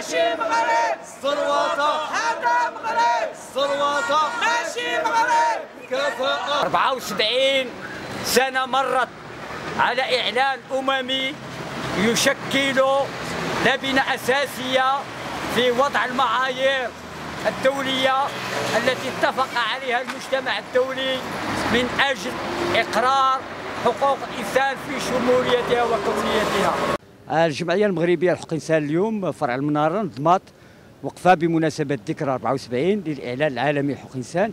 ماشي مغرب. هذا مغرب. ماشي مغرب. كفاءة 74 سنة مرت على إعلان أممي يشكل لبنة أساسية في وضع المعايير الدولية التي اتفق عليها المجتمع الدولي من أجل إقرار حقوق الإنسان في شموليتها وكونيتها. الجمعية المغربية لحقوق الإنسان اليوم فرع المنارة نظمت وقفة بمناسبة ذكرى 74 للإعلان العالمي لحقوق الإنسان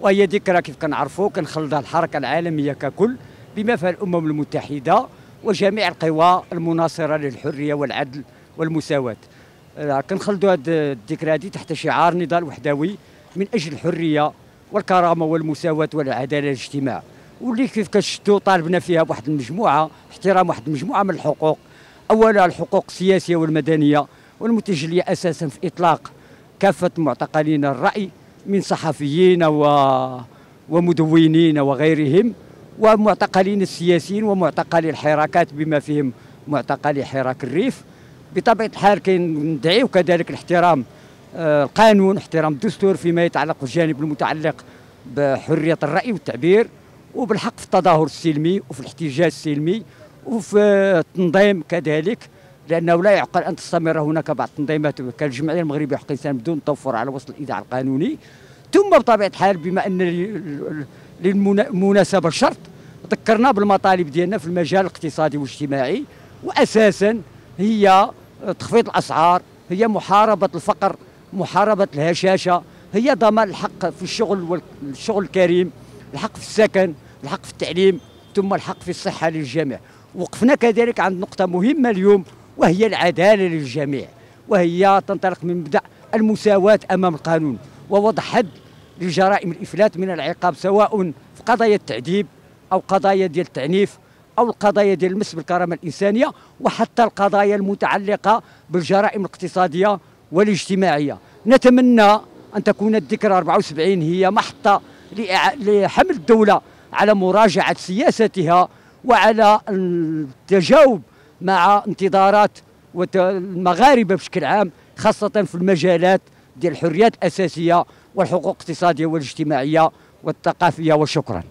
وهي ذكرى كيف كنعرفوا كنخلدها الحركة العالمية ككل بما فيها الأمم المتحدة وجميع القوى المناصرة للحرية والعدل والمساواة. آه، كنخلدوا هذه الذكرى هذه تحت شعار نضال وحدوي من أجل الحرية والكرامة والمساواة والعدالة الاجتماع. واللي كيف كتشدوا طالبنا فيها بواحد المجموعة احترام واحد المجموعة من الحقوق أولا الحقوق السياسية والمدنية والمتجلية أساسا في إطلاق كافة معتقلين الرأي من صحفيين و ومدونين وغيرهم ومعتقلين السياسيين ومعتقلي الحراكات بما فيهم معتقلي حراك الريف. بطبيعة الحال كندعيو كذلك الاحترام آه، القانون احترام الدستور فيما يتعلق بالجانب المتعلق بحرية الرأي والتعبير وبالحق في التظاهر السلمي وفي الاحتجاج السلمي وفي التنظيم كذلك لأنه لا يعقل أن تستمر هناك بعض التنظيمات كالجمعية المغربية لحقوق الانسان بدون توفر على وسط الاذاعه القانوني. ثم بطبيعة الحال بما أن للمناسبة الشرط ذكرنا بالمطالب ديالنا في المجال الاقتصادي والاجتماعي واساسا هي تخفيض الأسعار هي محاربة الفقر محاربة الهشاشة هي ضمان الحق في الشغل والشغل الكريم الحق في السكن الحق في التعليم ثم الحق في الصحة للجميع. وقفنا كذلك عند نقطة مهمة اليوم وهي العدالة للجميع وهي تنطلق من مبدأ المساواة أمام القانون ووضع حد لجرائم الإفلات من العقاب سواء في قضايا التعذيب أو قضايا ديال التعنيف أو القضايا ديال المس بالكرامه الإنسانية وحتى القضايا المتعلقة بالجرائم الاقتصادية والاجتماعية. نتمنى أن تكون الذكرى 74 هي محطة لحمل الدولة على مراجعة سياستها وعلى التجاوب مع انتظارات المغاربة بشكل عام خاصة في المجالات ديال الحريات الأساسية والحقوق الاقتصادية والاجتماعية والثقافية. وشكرا.